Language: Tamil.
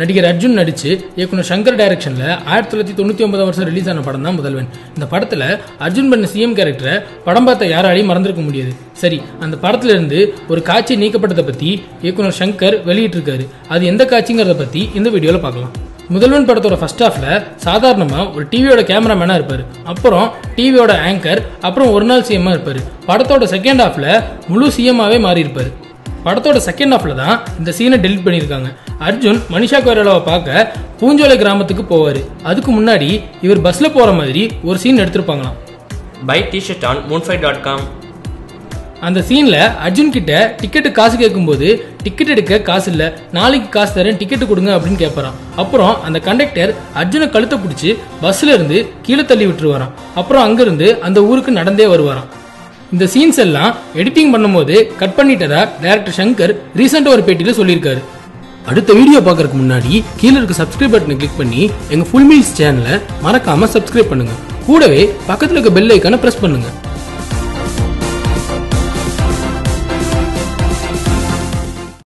நடிகர் அர்ஜுன் நடிச்சு இயக்குனர் சங்கர் டைரக்ஷன்ல ஆயிரத்தி தொள்ளாயிரத்தி தொண்ணூத்தி ஒன்பதாம் வருஷம் ரிலீஸ் ஆன படம் தான் முதல்வன். இந்த படத்துல அர்ஜுன் பண்ண சிஎம் கேரக்டரை படம் பார்த்த யாராலையும் மறந்திருக்க முடியாது. சரி அந்த படத்துல இருந்து ஒரு காட்சி நீக்கப்பட்டதை பத்தி இயக்குனர் சங்கர் வெளியிட்டிருக்காரு. அது எந்த காட்சிங்கிறத பத்தி இந்த வீடியோல பார்க்கலாம். முதல்வன் படத்தோட ஃபர்ஸ்ட் ஹாஃப்ல சாதாரணமா ஒரு டிவியோட கேமராமேனா இருப்பாரு. அப்புறம் டிவியோட ஆங்கர் அப்புறம் ஒரு நாள் சிஎம்மா இருப்பாரு. படத்தோட செகண்ட் ஹாஃப்ல முழு சிஎம்மாவே மாறி இருப்பாரு படத்தோட செகண்ட் ஹாஃப்ல தான் இந்த சீனை டெலிட் பண்ணியிருக்காங்க. அர்ஜுன் மனிஷா கொய்ராலாவை பார்க்க பூஞ்சோலை கிராமத்துக்கு போவாரு. அதுக்கு முன்னாடி இவர் பஸ்ல போற மாதிரி ஒரு scene எடுத்திருப்பாங்களாம். Buy t-shirt on moonfight.com. அந்த சீன்ல அர்ஜுன் கிட்ட டிக்கெட்டு காசு கேட்கும்போது டிக்கெட் எடுக்க காசு இல்ல நாளைக்கு காசு தரேன் டிக்கெட் கொடுங்க அப்படின்னு கேட்பறான் அப்புறம் அந்த கண்டக்டர் அர்ஜுனை கழுத்தை பிடிச்சி பஸ்ல இருந்து கீழே தள்ளி விட்டுருவாராம். அப்புறம் அங்கிருந்து அந்த ஊருக்கு நடந்தே வருவாராம். இந்த சீன்ஸ் எல்லாம் எடிட்டிங் பண்ணும்போது கட் பண்ணிட்டதா டைரக்டர் சங்கர் ரீசெண்டா ஒரு பேட்டியில சொல்லியிருக்காரு. அடுத்த வீடியோ பார்க்கறதுக்கு முன்னாடி கீழே இருக்க சப்ஸ்கிரைப் பட்டனை கிளிக் பண்ணி எங்க ஃபுல் மீல்ஸ் சேனலை மறக்காம சப்ஸ்கிரைப் பண்ணுங்க. கூடவே பக்கத்துல இருக்க பெல் ஐக்கானை பிரஸ் பண்ணுங்க.